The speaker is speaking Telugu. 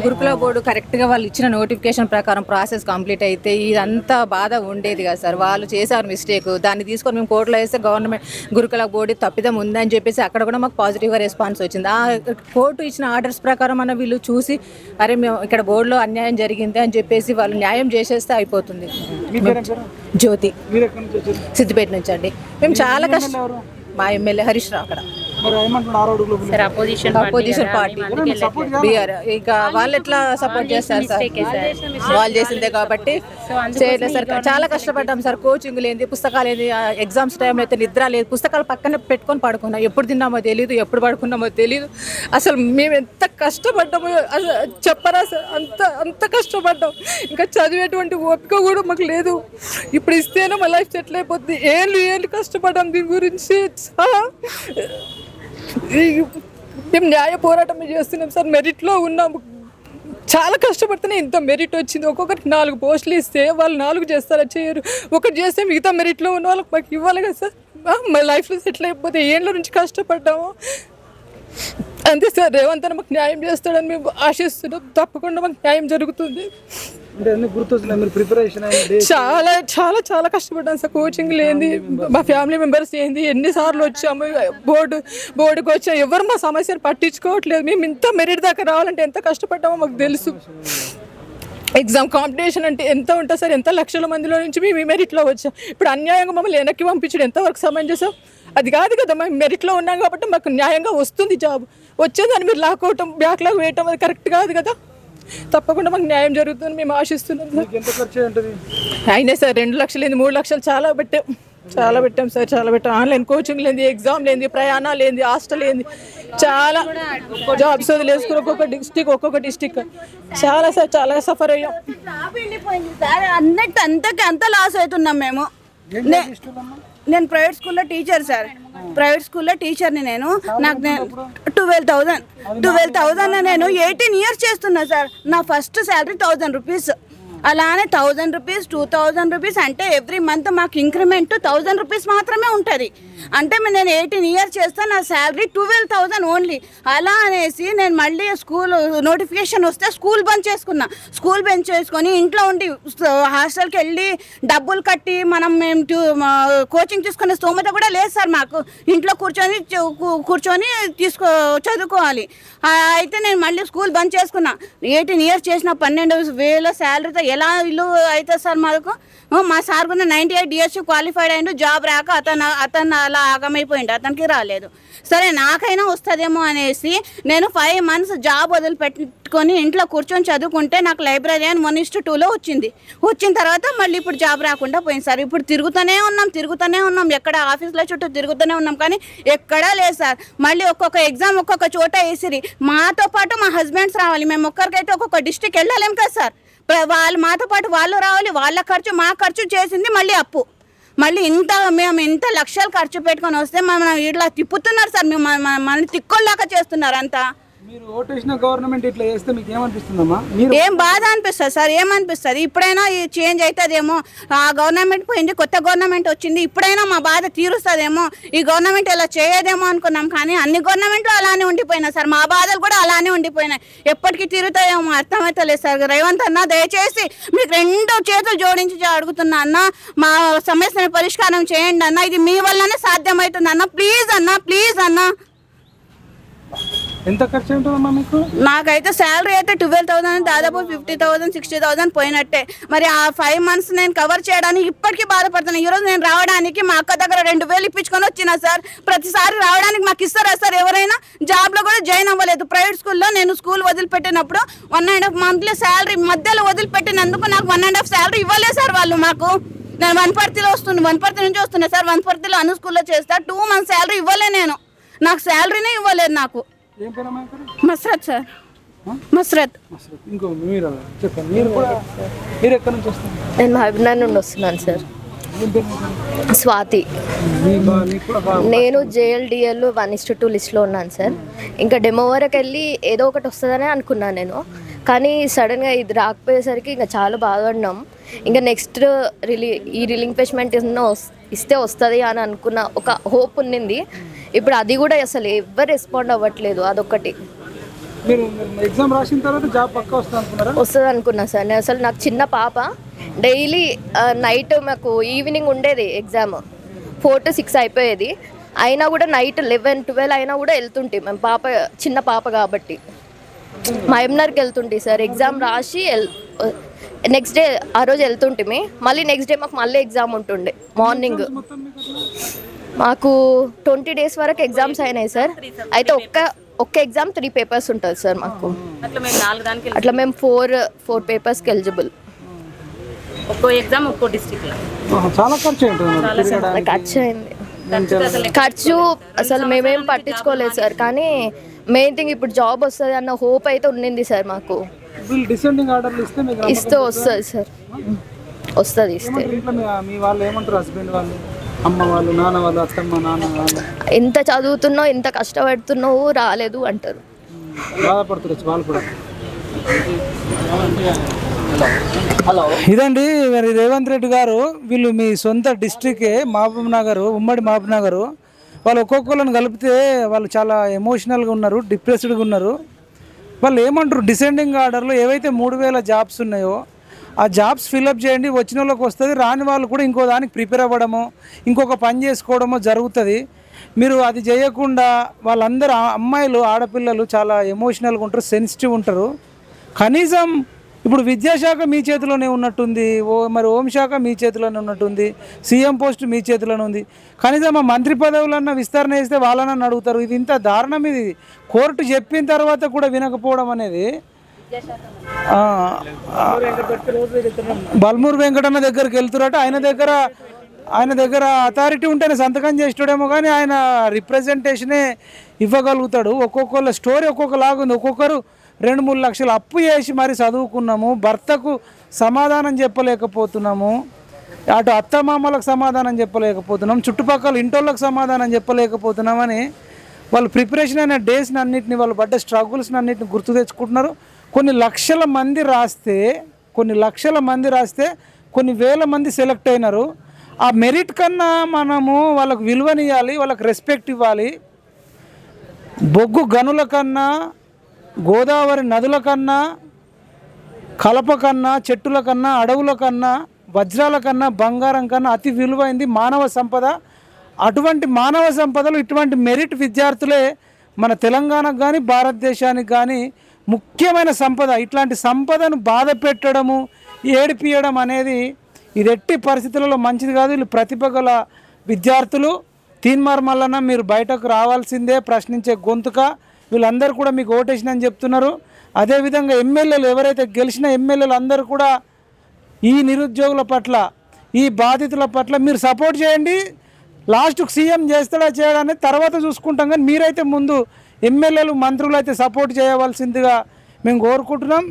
గురుకుల బోర్డు కరెక్ట్గా వాళ్ళు ఇచ్చిన నోటిఫికేషన్ ప్రకారం ప్రాసెస్ కంప్లీట్ అయితే ఇదంతా బాధ ఉండేది కదా సార్. వాళ్ళు చేశారు మిస్టేక్. దాన్ని తీసుకొని మేము కోర్టులో వేస్తే గవర్నమెంట్ గురుకుల బోర్డు తప్పిదం ఉందని చెప్పేసి అక్కడ కూడా మాకు పాజిటివ్గా రెస్పాన్స్ వచ్చింది. ఆ కోర్టు ఇచ్చిన ఆర్డర్స్ ప్రకారం అన్న వీళ్ళు చూసి అరే మేము ఇక్కడ బోర్డులో అన్యాయం జరిగింది అని చెప్పేసి వాళ్ళు న్యాయం చేసేస్తే అయిపోతుంది. జ్యోతి. సిద్దిపేట నుంచి అండి. మేము చాలా కష్టం మా ఎమ్మెల్యే హరీష్ రావు అక్కడ. సార్ అపోజిషన్ అపోజిషన్ పార్టీ ఇక వాళ్ళు ఎట్లా సపోర్ట్ చేస్తారు సార్? వాళ్ళు చేసిందే కాబట్టి చేయలేదు సార్. చాలా కష్టపడ్డాం సార్. కోచింగ్ లేని పుస్తకాలు ఏంది ఎగ్జామ్స్ టైంలో అయితే నిద్ర లేదు. పుస్తకాలు పక్కన పెట్టుకొని పడుకున్నాం. ఎప్పుడు తిన్నామో తెలియదు ఎప్పుడు పడుకున్నామో తెలియదు అసలు మేము ఎంత కష్టపడ్డామో అసలు చెప్పరా సార్? అంత అంత కష్టపడ్డాం. ఇంకా చదివేటువంటి ఓపిక కూడా మాకు లేదు. ఇప్పుడు ఇస్తేనే మా లైఫ్ సెటిల్ అయిపోతుంది ఏళ్ళు ఏళ్ళు కష్టపడ్డాం దీని గురించి. మేము న్యాయ పోరాటం చేస్తున్నాం సార్ మెరిట్లో ఉన్నాము. చాలా కష్టపడితేనే ఇంత మెరిట్ వచ్చింది. ఒక్కొక్కరికి నాలుగు పోస్టులు ఇస్తే వాళ్ళు నాలుగు చేస్తారా? చేయరు. ఒకటి చేస్తే మిగతా మెరిట్లో ఉన్న వాళ్ళకి మాకు ఇవ్వాలి కదా సార్. మా లైఫ్లో సెటిల్ అయిపోతే ఏళ్ళ నుంచి కష్టపడ్డాము? అంతే సార్ రేవంత్ మాకు న్యాయం చేస్తాడని మేము ఆశిస్తున్నాం. తప్పకుండా మాకు న్యాయం జరుగుతుంది. అంటే అన్ని గుర్తొస్తున్నాయి మీరు ప్రిపరేషన్ చాలా చాలా చాలా కష్టపడ్డాను సార్. కోచింగ్ లేని మా ఫ్యామిలీ మెంబర్స్ ఏంది? ఎన్నిసార్లు వచ్చాము బోర్డు బోర్డుకి వచ్చాము ఎవరు మా సమస్యను పట్టించుకోవట్లేదు. మేము ఇంత మెరిట్ దాకా రావాలంటే ఎంత కష్టపడ్డామో మాకు తెలుసు. ఎగ్జామ్ కాంపిటీషన్ అంటే ఎంత ఉంటుంది సార్ ఎంత లక్షల మందిలో నుంచి మేము ఈ మెరిట్లో వచ్చాం. ఇప్పుడు అన్యాయంగా మమ్మల్ని వెనక్కి పంపించడం. ఎంతవరకు సమంజసం అది కాదు కదా మేము మెరిట్లో ఉన్నాం కాబట్టి మాకు న్యాయంగా వస్తుంది జాబ్ వచ్చేదాన్ని మీరు లాక్అవటం బ్యాక్లాగ్ వేయటం అది కరెక్ట్ కాదు కదా. తప్పకుండా మాకు న్యాయం జరుగుతుందని మేము ఆశిస్తున్నాం అయినా సార్ రెండు లక్షలు ఏంది మూడు లక్షలు చాలా పెట్టాం. చాలా పెట్టాం సార్ చాలా పెట్టాం. ఆన్లైన్ కోచింగ్ లేని ఎగ్జామ్ లేని ప్రయాణాలు లేని హాస్టల్ లేని చాలా జాబ్స్ వదిలేసుకుని ఒక్కొక్క డిస్టిక్ ఒక్కొక్క డిస్టిక్. చాలా సార్ చాలా సఫర్ అయ్యాం. జాబ్ వెళ్ళిపోయింది సార్. అన్నిటి అంతకి అంత లాస్ అవుతున్నాం మేము. నేను ప్రైవేట్ స్కూల్లో టీచర్ సార్. ప్రైవేట్ స్కూల్లో టీచర్ని నేను. నాకు ట్వెల్వ్ థౌజండ్ ట్వెల్వ్ థౌజండ్ నేను ఎయిటీన్ ఇయర్స్ చేస్తున్నా సార్. నా ఫస్ట్ శాలరీ థౌజండ్ రూపీస్. అలానే thousand rupees two thousand rupees అంటే ఎవ్రీ మంత్ మాకు ఇంక్రిమెంట్ థౌజండ్ రూపీస్ మాత్రమే ఉంటుంది. అంటే నేను ఎయిటీన్ ఇయర్స్ చేస్తే నా శాలరీ ట్వెల్వ్ థౌజండ్ ఓన్లీ. అలా అనేసి నేను మళ్ళీ స్కూల్ నోటిఫికేషన్ వస్తే స్కూల్ బంద్ చేసుకున్నా. స్కూల్ బంద్ చేసుకొని ఇంట్లో ఉండి హాస్టల్కి వెళ్ళి డబ్బులు కట్టి మనం మేము కోచింగ్ తీసుకునే స్తోమత కూడా లేదు సార్ మాకు. ఇంట్లో కూర్చొని కూర్చొని తీసుకో చదువుకోవాలి. అయితే నేను మళ్ళీ స్కూల్ బంద్ చేసుకున్నా. ఎయిటీన్ ఇయర్స్ చేసిన పన్నెండు వేల శాలరీతో ఎలా ఇల్లు అవుతుంది సార్ మాకు? మా సార్ కూడా నైంటీ ఎయిట్ డిఎస్సి క్వాలిఫైడ్ అయిండు జాబ్ రాక అతను అతను అలా ఆగమైపోయిండు అతనికి రాలేదు. సరే నాకైనా వస్తుందేమో అనేసి నేను ఫైవ్ మంత్స్ జాబ్ వదిలిపెట్టుకొని ఇంట్లో కూర్చొని చదువుకుంటే నాకు లైబ్రరీ అని వన్ ఇస్టు టూలో వచ్చింది. వచ్చిన తర్వాత మళ్ళీ ఇప్పుడు జాబ్ రాకుండా పోయింది సార్. ఇప్పుడు తిరుగుతూనే ఉన్నాం తిరుగుతూనే ఉన్నాం. ఎక్కడ ఆఫీస్లో చుట్టూ తిరుగుతూనే ఉన్నాం కానీ ఎక్కడా లేదు సార్. మళ్ళీ ఒక్కొక్క ఎగ్జామ్ ఒక్కొక్క చోట వేసిరి. మాతో పాటు మా హస్బెండ్స్ రావాలి. మేము ఒక్కరికైతే ఒక్కొక్క డిస్టిక్ వెళ్ళలేము కదా సార్. వాళ్ళు మాతో పాటు వాళ్ళు రావాలి వాళ్ళ ఖర్చు మా ఖర్చు చేసింది మళ్ళీ అప్పు. మళ్ళీ ఇంత మేము ఇంత లక్షలు ఖర్చు పెట్టుకొని వస్తే మనం ఇట్లా తిప్పుతున్నారు సార్ మేము మనల్ని తిక్కోళ్ళాక చేస్తున్నారు అంతా మీరు ఓటేసిన గవర్నమెంట్ ఇట్లా చేస్తే మీకు ఏమనిపిస్తుందమ్మా? ఏం బాధ అనిపిస్తుంది సార్ ఏమనిపిస్తుంది? ఇప్పుడైనా ఈ చేంజ్ అవుతుందేమో ఆ గవర్నమెంట్ పోయింది కొత్త గవర్నమెంట్ వచ్చింది ఇప్పుడైనా మా బాధ తీరుస్తుందేమో ఈ గవర్నమెంట్ ఇలా చేయదేమో అనుకున్నాం కానీ అన్ని గవర్నమెంట్లు అలానే ఉండిపోయినాయి సార్ మా బాధలు కూడా అలానే ఉండిపోయినాయి. ఎప్పటికీ తీరుతాయేమో అర్థమవుతలేదు సార్. రేవంత్ అన్న దయచేసి మీకు రెండు చేతులు జోడించి అడుగుతున్నా అన్న మా సమస్యను పరిష్కారం చేయండి అన్న ఇది మీ వల్లనే సాధ్యమవుతుంది అన్న. ప్లీజ్ అన్న ప్లీజ్ అన్న. ఎంత ఖర్చు ఉంటుందమ్మా మీకు? నాకైతే శాలరీ అయితే ట్వెల్వ్ థౌసండ్ దాదాపు ఫిఫ్టీ థౌసండ్ సిక్స్టీ థౌసండ్ పోయినట్టే. మరి ఆ ఫైవ్ మంత్స్ నేను కవర్ చేయడానికి ఇప్పటికీ బాధపడుతున్నాను ఈరోజు నేను రావడానికి మా అక్క దగ్గర రెండు వేలు ఇప్పించుకొని వచ్చిన సార్. ప్రతిసారి రావడానికి మాకు ఇస్తారా సార్ ఎవరైనా? జాబ్లో కూడా జాయిన్ అవ్వలేదు. ప్రైవేట్ స్కూల్లో నేను school వదిలిపెట్టినప్పుడు one and half monthly salary మధ్యలో వదిలిపెట్టినందుకు నాకు వన్ అండ్ హాఫ్ శాలరీ ఇవ్వలేదు సార్ వాళ్ళు మాకు. నేను వన్పర్తిలో వస్తుంది వన్పర్తి నుంచి వస్తున్నా సార్. వన్పర్తిలో అను స్కూల్లో చేస్తా టూ మంత్స్ శాలరీ ఇవ్వలే నేను. నాకు శాలరీనే ఇవ్వలేదు నాకు. మస్రత్ సార్. మస్రత్. ఇంకో మీరు? చెప్పండి. మీరు కూడా మీరు ఎక్కడి నుంచి వస్తారు నేను మహబూబ్నగర్ నుండి వస్తున్నాను సార్? స్వాతి. నేను జేఎల్డిఎల్ వన్ ఇస్ టూ లిస్ట్లో ఉన్నాను సార్. ఇంకా డెమో వరకు వెళ్ళి ఏదో ఒకటి వస్తుందని అనుకున్నాను నేను. కానీ సడన్గా ఇది రాకపోయేసరికి ఇంకా చాలా బాధపడినాం. ఇంకా నెక్స్ట్ రిలీ ఈ రిలింక్వెష్మెంట్ ఇస్తే వస్తుంది అని అనుకున్న ఒక హోప్ ఉన్నింది. ఇప్పుడు అది కూడా అసలు ఎవరు రెస్పాండ్ అవ్వట్లేదు అదొకటి ఎగ్జామ్ రాసిన తర్వాత జాబ్ పక్కా వస్తుంది అనుకున్నా సార్. నేను అసలు నాకు చిన్న పాప. డైలీ నైట్ మాకు ఈవినింగ్ ఉండేది ఎగ్జామ్ ఫోర్ టు సిక్స్ అయిపోయేది. అయినా కూడా నైట్ లెవెన్ ట్వెల్వ్ అయినా కూడా వెళ్తుంటే. మేము పాప చిన్న పాప కాబట్టి. మహమ్నర్కి వెళ్తుంటే సార్. ఎగ్జామ్ రాసి నెక్స్ట్ డే ఆ రోజు వెళ్తుంటే మళ్ళీ నెక్స్ట్ డే మాకు మళ్ళీ ఎగ్జామ్ ఉంటుండే. మార్నింగ్ మీకు ట్వంటీ డేస్ వరకు ఎగ్జామ్స్ అయినాయి సార్ అయితే ఒక్క ఒక్క ఎగ్జామ్ త్రీ పేపర్స్ ఉంటుంది సార్ మాకు. అట్లా మేము నాలుగు దానికి అట్లా మేము ఫోర్ ఫోర్ పేపర్స్కి ఎలిజిబుల్ ఒక్కో ఎగ్జామ్ ఒక్కో చాలా ఖర్చు తిరగడానికి. ఖర్చు అయింది. ఖర్చు అసలు మేమేం పట్టించుకోలేదు సార్ కానీ మెయిన్ థింగ్ ఇప్పుడు జాబ్ వస్తుంది అన్న హోప్ అయితే ఉండింది సార్ మాకు. వీళ్ళు డిసెండింగ్ ఆర్డర్లు ఇస్తే మీకు ఇస్తే వస్తుంది సార్ వస్తుంది ఇస్తే. ఇంట్లో మీ వాళ్ళు ఏమంటారు హస్బెండ్ వాళ్ళు అమ్మ వాళ్ళు నాన్న వాళ్ళు అత్తమ్మ నాన్న వాళ్ళు? ఎంత చదువుతున్నావు ఎంత కష్టపడుతున్నావు రాలేదు అంటారు. బాధపడుతున్నారు వాళ్ళు కూడా. ఇదండి మరి రేవంత్ రెడ్డి గారు వీళ్ళు మీ సొంత డిస్ట్రిక్టే మహబూబ్ నగర్ ఉమ్మడి మహబూబ్ నగర్. వాళ్ళు ఒక్కొక్కరిని కలిపితే వాళ్ళు చాలా ఎమోషనల్గా ఉన్నారు డిప్రెస్డ్గా ఉన్నారు. వాళ్ళు ఏమంటారు? డిసెండింగ్ ఆర్డర్లో ఏవైతే మూడు వేల జాబ్స్ ఉన్నాయో ఆ జాబ్స్ ఫిల్అప్ చేయండి వచ్చిన వాళ్ళకి వస్తుంది రాని వాళ్ళు కూడా ఇంకో దానికి ప్రిపేర్ అవ్వడము ఇంకొక పని చేసుకోవడము జరుగుతుంది. మీరు అది చేయకుండా వాళ్ళందరూ అమ్మాయిలు ఆడపిల్లలు చాలా ఎమోషనల్గా ఉంటారు సెన్సిటివ్ ఉంటారు. కనీసం ఇప్పుడు విద్యాశాఖ మీ చేతిలోనే ఉన్నట్టుంది. ఓ మరి హోంశాఖ మీ చేతిలోనే ఉన్నట్టుంది. సీఎం పోస్ట్ మీ చేతిలోనే ఉంది. కనీసం మా మంత్రి పదవులన్నా విస్తరణ చేస్తే వాళ్ళనన్నా అడుగుతారు. ఇది ఇంత దారుణం ఇది. కోర్టు చెప్పిన తర్వాత కూడా వినకపోవడం అనేది బల్మూర్ బల్మూరు వెంకటన్న దగ్గరికి వెళ్తున్నట్టు ఆయన దగ్గర ఆయన దగ్గర అథారిటీ ఉంటేనే సంతకం చేస్తాడేమో కానీ ఆయన రిప్రజెంటేషనే ఇవ్వగలుగుతాడు. ఒక్కొక్కళ్ళ స్టోరీ ఒక్కొక్కలాగా ఉంది ఒక్కొక్కరు రెండు మూడు లక్షలు అప్పు చేసి మరి చదువుకున్నాము భర్తకు సమాధానం చెప్పలేకపోతున్నాము అటు అత్తమామలకు సమాధానం చెప్పలేకపోతున్నాం చుట్టుపక్కల ఇంటోళ్ళకు సమాధానం చెప్పలేకపోతున్నామని వాళ్ళు ప్రిపరేషన్ అయిన డేస్ని అన్నింటిని వాళ్ళు పడ్డ స్ట్రగుల్స్ని అన్నింటిని గుర్తు తెచ్చుకుంటున్నారు. కొన్ని లక్షల మంది రాస్తే కొన్ని లక్షల మంది రాస్తే కొన్ని వేల మంది సెలెక్ట్ అయినారు. ఆ మెరిట్ కన్నా మనము వాళ్ళకు విలువనియాలి వాళ్ళకి రెస్పెక్ట్ ఇవ్వాలి. బొగ్గు గనుల కన్నా గోదావరి నదుల కన్నా కలప కన్నా చెట్టుల కన్నా అడవుల కన్నా వజ్రాల కన్నా బంగారం కన్నా అతి విలువైంది మానవ సంపద. అటువంటి మానవ సంపదలు ఇటువంటి మెరిట్ విద్యార్థులే మన తెలంగాణకు కానీ భారతదేశానికి కానీ ముఖ్యమైన సంపద. ఇట్లాంటి సంపదను బాధ పెట్టడము ఏడిపియడం అనేది ఇది ఎట్టి పరిస్థితులలో మంచిది కాదు. వీళ్ళు ప్రతిభ గల విద్యార్థులు. తీన్మార్ మల్లన మీరు బయటకు రావాల్సిందే ప్రశ్నించే గొంతుక. వీళ్ళందరూ కూడా మీకు ఓటేసినని చెప్తున్నారు. అదేవిధంగా ఎమ్మెల్యేలు ఎవరైతే గెలిచిన ఎమ్మెల్యేలు అందరూ కూడా ఈ నిరుద్యోగుల పట్ల ఈ బాధితుల పట్ల మీరు సపోర్ట్ చేయండి. లాస్ట్కు సీఎం చేస్తాడా చేయడాన్ని తర్వాత చూసుకుంటాం కానీ మీరైతే ముందు ఎమ్మెల్యేలు మంత్రులు అయితే సపోర్ట్ చేయవలసిందిగా మేము కోరుకుంటున్నాం.